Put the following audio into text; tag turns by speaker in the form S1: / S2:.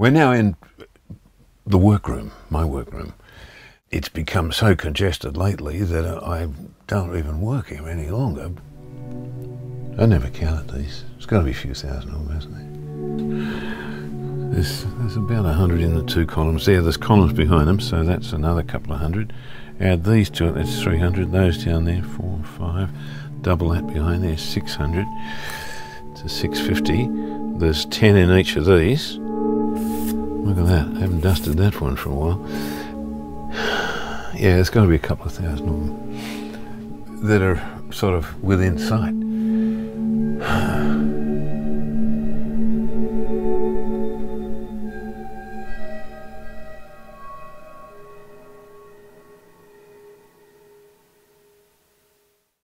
S1: We're now in the workroom, my workroom. It's become so congested lately that I don't even work here any longer. I never counted these. It's got to be a few thousand of them, hasn't there? There's, there's about a hundred in the two columns there. There's columns behind them, so that's another couple of hundred. Add these to it, that's 300. Those down there, four, five. Double that behind there, 600 to 650. There's 10 in each of these. Look at that. I haven't dusted that one for a while. Yeah, there's got to be a couple of thousand of them that are sort of within sight.